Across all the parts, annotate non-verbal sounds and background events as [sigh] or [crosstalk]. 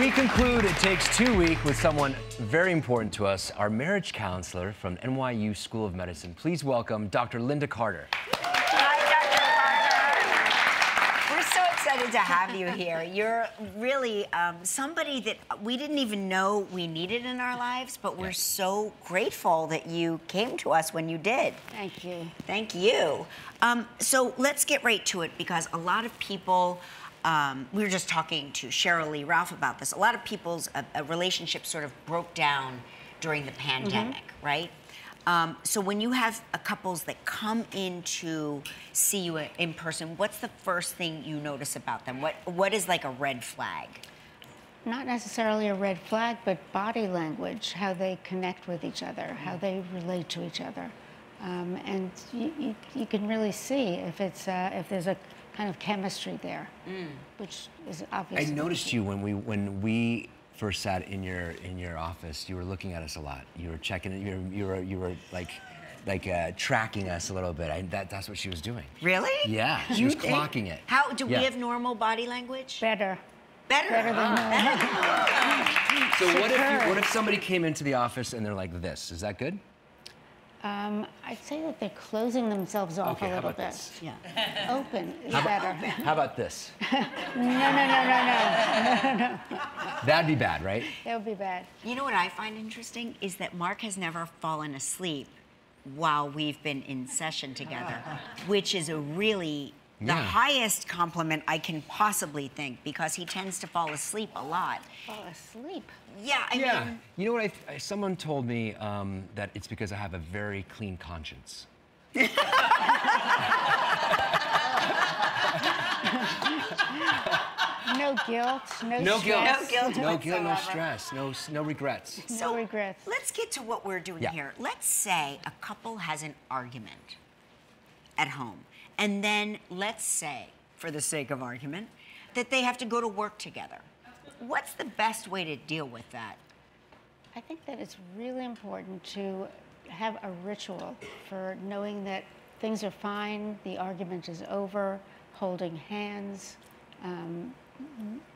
We conclude It Takes Two Week with someone very important to us, our marriage counselor from NYU School of Medicine. Please welcome Dr. Linda Carter. We're so excited to have you here. You're really um, somebody that we didn't even know we needed in our lives, but we're so grateful that you came to us when you did. Thank you. Thank you. Um, so let's get right to it because a lot of people, um, we were just talking to Sheryl Lee Ralph about this. A lot of people's uh, uh, relationships sort of broke down during the pandemic, right? Um, so when you have couples that come in to see you in person, what's the first thing you notice about them? What What is like a red flag? Not necessarily a red flag, but body language, how they connect with each other, how they relate to each other. Um, and you, you, you can really see if, it's, uh, if there's a kind of chemistry there, which is I obvious. noticed you when we when we first sat in your in your office. You were looking at us a lot. You were checking. You were you were, you were like like uh, tracking us a little bit. I, that, that's what she was doing. Really? Yeah, she You was think? clocking it. How do Yeah. we have normal body language? Better. Better. Better than Ah, [laughs] So what if you, what if somebody came into the office and they're like this? Is that good? Um, I'd say that they're closing themselves off Okay, a how little about bit. this? Yeah. Open is How about- better. [laughs] How about this? [laughs] no, no, no, no, no, no, no. That'd be bad, right? That would be bad. You know what I find interesting is that Mark has never fallen asleep while we've been in session together, [laughs] which is a really the Yeah. highest compliment I can possibly think because he tends to fall asleep a lot. Fall asleep. Yeah, I Yeah. mean, You know what? I, I- someone told me um, that it's because I have a very clean conscience. [laughs] No guilt, no, No guilt. stress. No guilt No guilt, no whatsoever. stress, no s- no regrets. No regrets. let's get to what we're doing Yeah. here. Let's say a couple has an argument at home, and then let's say, for the sake of argument, that they have to go to work together. What's the best way to deal with that? I think that it's really important to have a ritual for knowing that things are fine, the argument is over, holding hands, um,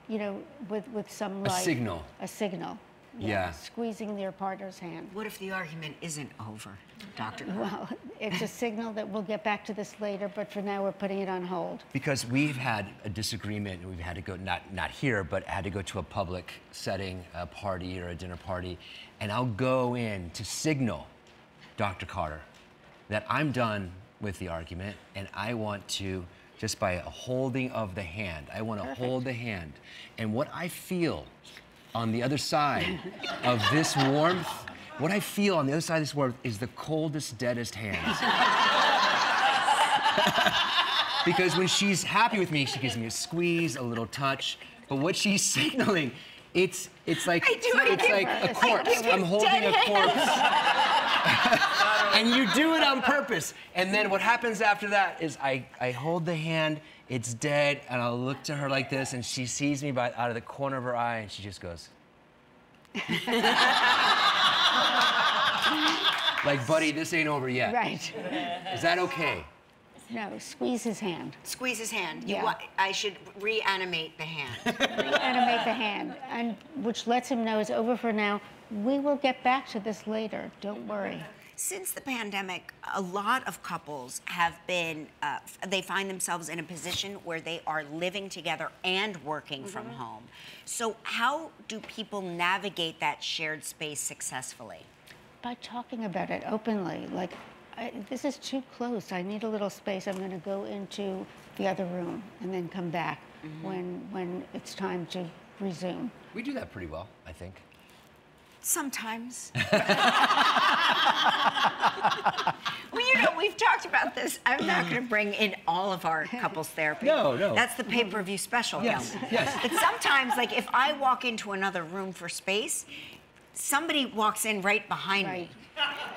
you know, with, with some A signal. A signal. Yeah. Squeezing their partner's hand. What if the argument isn't over, Dr. [laughs] Well, it's a signal that we'll get back to this later, but for now we're putting it on hold. Because we've had a disagreement and we've had to go, not, not here, but had to go to a public setting, a party or a dinner party, and I'll go in to signal Dr. Carter that I'm done with the argument and I want to, just by a holding of the hand, I want to hold the hand. And what I feel on the other side of this warmth, what I feel on the other side of this warmth is the coldest, deadest hands. [laughs] because when she's happy with me, she gives me a squeeze, a little touch. But what she's signaling, it's it's like I do, I it's like a I corpse. I'm holding a corpse. And you do it on purpose. And then what happens after that is I, I hold the hand, it's dead, and I'll look to her like this, and she sees me by, out of the corner of her eye, and she just goes. [laughs] like, buddy, this ain't over yet. Right. Is that okay? No, squeeze his hand. Squeeze his hand. You Yeah. wa- I should reanimate the hand. [laughs] Animate the hand, and which lets him know it's over for now. We will get back to this later. Don't worry. Since the pandemic, a lot of couples have been, uh, they find themselves in a position where they are living together and working from home. So, how do people navigate that shared space successfully? By talking about it openly, like, I, this is too close. I need a little space. I'm going to go into the other room and then come back when when it's time to resume. We do that pretty well, I think. Sometimes. [laughs] well, you know, we've talked about this. I'm not going to bring in all of our couples therapy. No, no. That's the pay per view special. Yes, Helen. yes. But sometimes, like, if I walk into another room for space, somebody walks in right behind Right.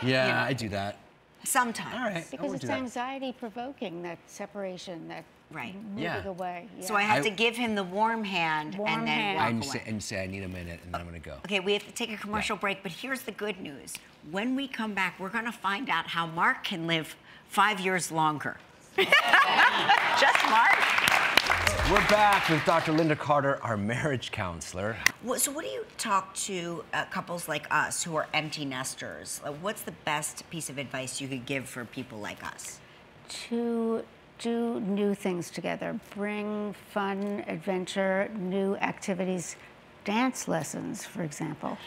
me. Yeah, I do that. Sometimes. All right. Because it's anxiety provoking, that separation, that Right. moving Yeah. away. So I yeah. have I- to give him the warm hand Warm and then hand. walk And away. say, and say I need a minute, and then I'm gonna go. Okay, we have to take a commercial break, but here's the good news. When we come back, we're going to find out how Mark can live five years longer. [laughs] Just Mark? We're back with Dr. Linda Carter, our marriage counselor. What, so, what do you talk to uh, couples like us who are empty nesters? Like, what's the best piece of advice you could give for people like us? to do new things together, bring fun, adventure, new activities, dance lessons, for example.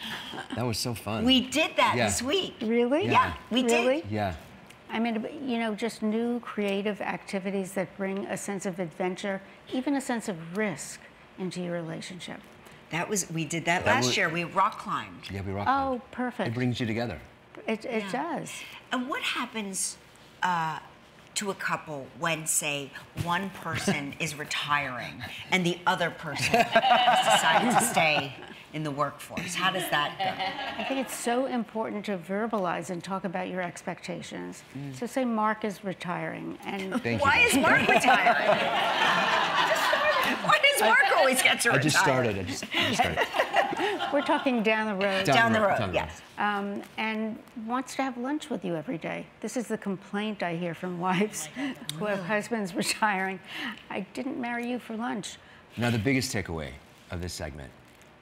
That was so fun. We did that Yeah. this week. Really? Yeah. we did. really? yeah. I mean, you know, just new creative activities that bring a sense of adventure, even a sense of risk into your relationship. That was we did that, That last was- year. We rock climbed. Yeah, we rock. Climbed. Oh, perfect. It brings you together. It, it Yeah. does. And what happens uh, to a couple when, say, one person is retiring and the other person has decided to stay in the workforce? How does that go? I think it's so important to verbalize and talk about your expectations. So, say Mark is retiring, and Thank Why you. is Mark retiring? [laughs] Why does Mark always get to I retire? just started. I just, I just started. We're talking down the road. Down the road, down the yes. um, and wants to have lunch with you every day. This is the complaint I hear from wives [laughs] who have husbands retiring. I didn't marry you for lunch. Now, the biggest takeaway of this segment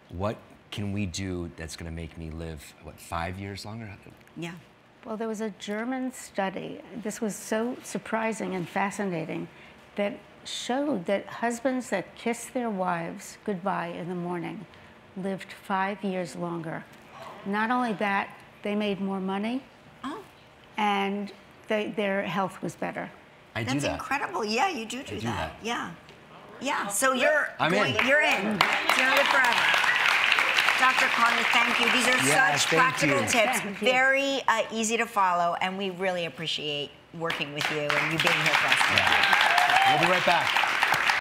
what can we do that's going to make me live, what, five years longer? Yeah. Well, there was a German study, this was so surprising and fascinating, that showed that husbands that kiss their wives goodbye in the morning lived five years longer. Not only that, they made more money Oh, and they, their health was better. I do that's that. incredible. Yeah, you do do, do that. that. Yeah. Yeah. So you're I'm going, in. you're in. Doing it forever. Dr. Carter, thank you. These are Yeah, such practical you. tips, very uh, easy to follow, and we really appreciate working with you and you being here for us. We'll be right back.